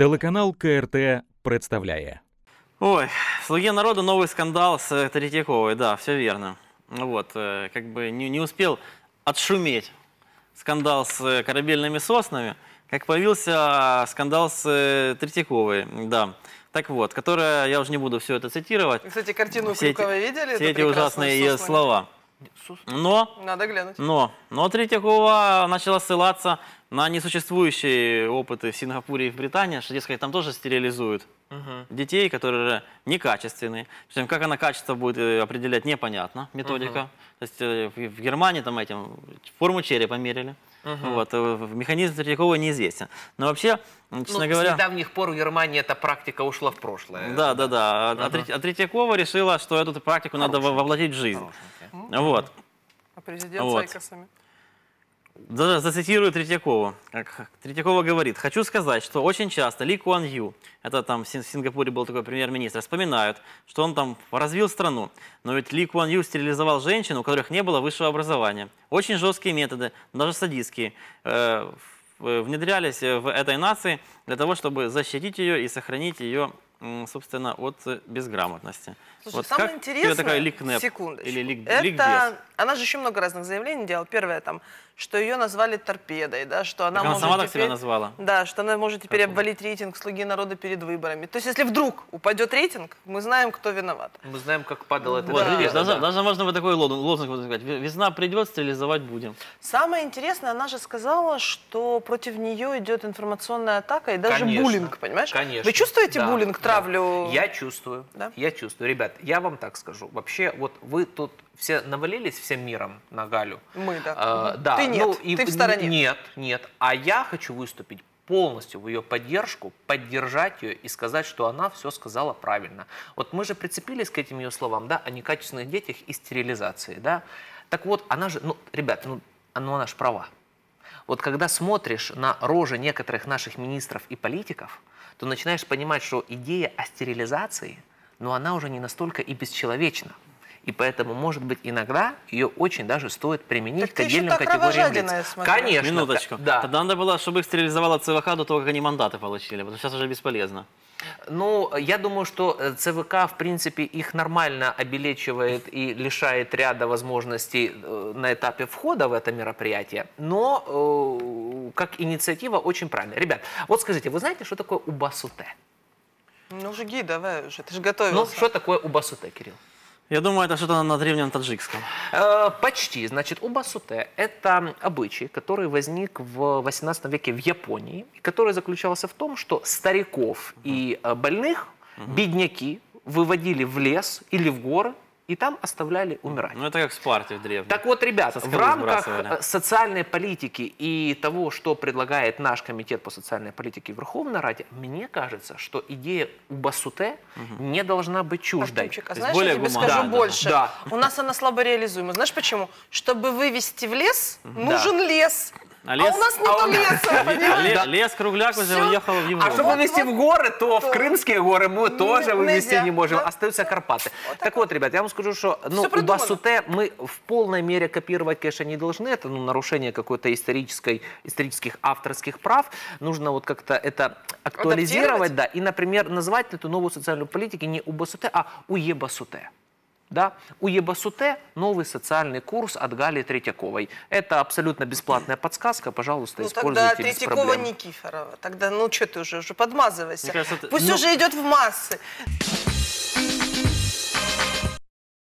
Телеканал КРТ представляє. Ой, в «Слуге народа» новый скандал с э, Третьяковой, да, все верно. Вот, э, как бы не, не успел отшуметь скандал с э, корабельными соснами, как появился скандал с Третьяковой, да. Так вот, которая, я уже не буду все это цитировать, Кстати, картину все эти, Крюкова видели? все эти ужасные ее слова. Но Надо глянуть. но, но Третьякова начала ссылаться на несуществующие опыты в Сингапуре и в Британии, что, дескать, там тоже стерилизуют детей, которые некачественные. Причем, как она качество будет э, определять, непонятно, методика. То есть э, в Германии там этим форму черепа мерили. Вот, э, механизм Третьякова неизвестен. Но вообще, честно Ну, говоря... С недавних пор в Германии эта практика ушла в прошлое. Да, да, да. А, а а Третьякова решила, что эту практику надо во- воплотить в жизнь. Вот. А президент Вот. с айкосами. Даже зацитирую Третьякову. Как Третьякова говорит, хочу сказать, что очень часто Ли Куан Ю, это там в Син- в Сингапуре был такой премьер-министр, вспоминают, что он там развил страну. Но ведь Ли Куан Ю стерилизовал женщин, у которых не было высшего образования. Очень жесткие методы, даже садистские, э, в- внедрялись э, в этой нации для того, чтобы защитить ее и сохранить ее, собственно, от э, безграмотности. Слушай, Вот самое как интересное, такая ликнеп секундочку, или лик, это, ликбез? Она же еще много разных заявлений делала. Первое, там, что ее назвали торпедой, да, что она Так она может сама так теперь, себя назвала? Да, что она может теперь обвалить рейтинг «Слуги народа» перед выборами. То есть, если вдруг упадет рейтинг, мы знаем, кто виноват. Мы знаем, как падал этот Вот, Да. видишь, да. даже, даже можно бы такой лозунг, лозунг вот сказать. Весна придет, стерилизовать будем. Самое интересное, она же сказала, что против нее идет информационная атака и даже Конечно, буллинг, понимаешь? Конечно. Вы чувствуете Да, буллинг, да. травлю? Я чувствую. Да? Я чувствую. Ребят, я вам так скажу. Вообще, вот вы тут все навалились всем миром на Галю. Мы, да. А, да. Ты нет, ну, ты в стороне. Нет, нет. А я хочу выступить полностью в ее поддержку, поддержать ее и сказать, что она все сказала правильно. Вот мы же прицепились к этим ее словам, да, о некачественных детях и стерилизации, да. Так вот, она же, ну, ребят, ну, ну она же права. Вот когда смотришь на рожи некоторых наших министров и политиков, то начинаешь понимать, что идея о стерилизации, ну, она уже не настолько и бесчеловечна. И поэтому, может быть, иногда ее очень даже стоит применить Так к отдельным категориям лиц. смотрю. Конечно. Минуточку. Да. Тогда надо было, чтобы их стерилизовала ЦВК до того, как они мандаты получили. Потому что сейчас уже бесполезно. Ну, я думаю, что э, ЦВК, в принципе, их нормально обелечивает и лишает ряда возможностей э, на этапе входа в это мероприятие, но э, как инициатива очень правильная. Ребят, вот скажите, вы знаете, что такое убасуте? Ну, жги, давай уже, ты же Ну, готовился. что такое убасуте, Кирилл? Я думаю, это что-то на древнем таджикском. Э, Почти. Значит, убасуте – это обычай, который возник в 18 веке в Японии, который заключался в том, что стариков и э, больных, бедняки, выводили в лес или в горы, и там оставляли умирать. Ну, это как в Спарте в древнем. Так вот, ребят, Со в рамках сбрасывали. э, социальной политики и того, что предлагает наш комитет по социальной политике в Верховной Раде, мне кажется, что идея убасуте не должна быть чуждой. Артемчик, а знаешь, более я тебе скажу Да, да, больше. да. У нас она слабо реализуема. Знаешь почему? Чтобы вывести в лес, нужен лес. А А, лес- у нас нет а у- леса, А понимаешь? ле- Лес Кругляк уже Всё. уехал в Европу. А чтобы вывести в горы, то в крымские горы мы тоже Н- вывести не можем. Остаются Карпаты. так вот, ребят, я вам скажу, что ну, у продумано. Басуте мы в полной мере копировать, конечно, не должны. Это ну, нарушение какой-то исторической, исторических авторских прав. Нужно вот как-то это актуализировать, да, и, например, назвать эту новую социальную политику не Убасуте, а Уебасуте. Да? У Ебасуте новый социальный курс от Гали Третьяковой. Это абсолютно бесплатная подсказка, пожалуйста, Ну используйте тогда без Третьякова проблем. Никифорова. Тогда, ну что ты уже, уже подмазывайся. Кажется, Пусть ну- уже идет в массы.